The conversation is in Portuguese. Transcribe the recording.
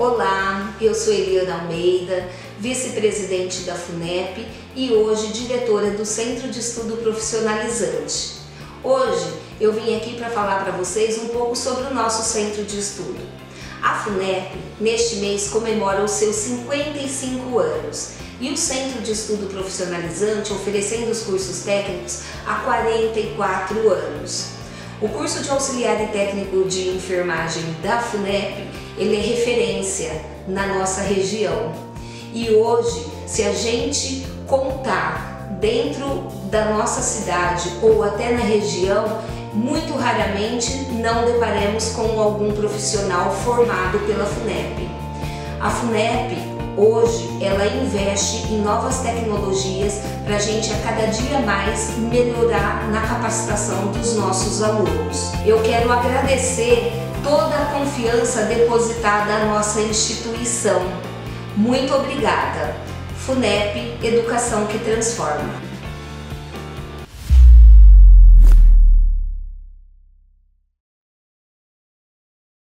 Olá, eu sou Eliana Almeida, vice-presidente da FUNEP e hoje diretora do Centro de Estudo Profissionalizante. Hoje eu vim aqui para falar para vocês um pouco sobre o nosso centro de estudo. A FUNEP, neste mês, comemora os seus 55 anos e o Centro de Estudo Profissionalizante oferecendo os cursos técnicos há 44 anos. O curso de auxiliar e técnico de enfermagem da FUNEP, ele é na nossa região. E hoje, se a gente contar dentro da nossa cidade ou até na região, muito raramente não deparemos com algum profissional formado pela FUNEP. A FUNEP hoje ela investe em novas tecnologias para a gente a cada dia mais melhorar na capacitação dos nossos alunos. Eu quero agradecer toda a confiança depositada à nossa instituição. Muito obrigada. FUNEP Educação que Transforma.